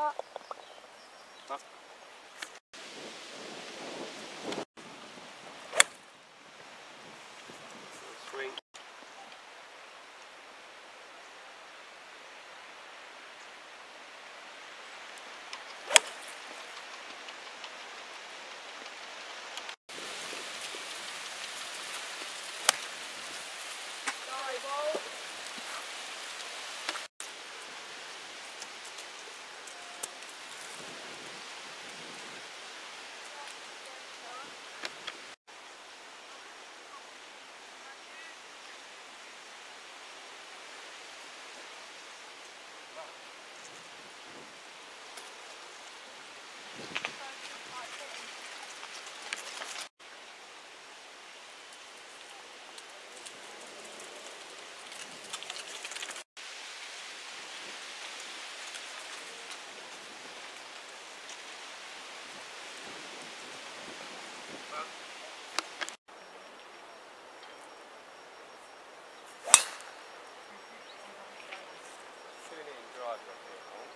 か。Abraham.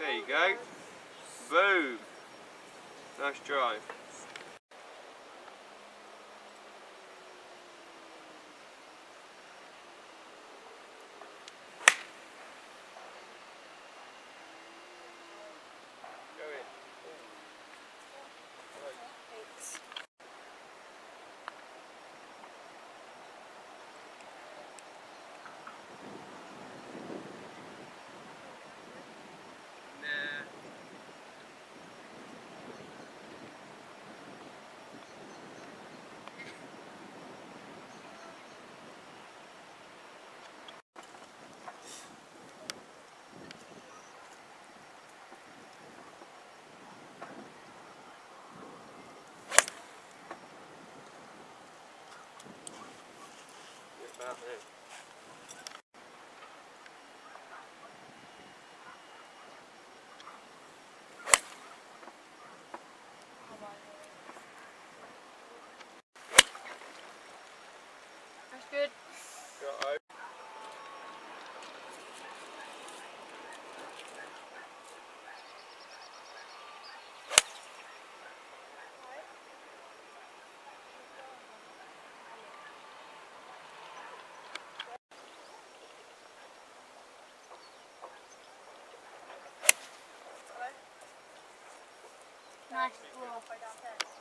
There you go. Boom. Nice drive. About there. Nice ball.